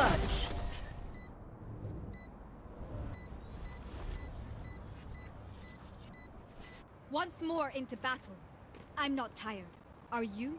Clutch. Once more into battle. I'm not tired. Are you?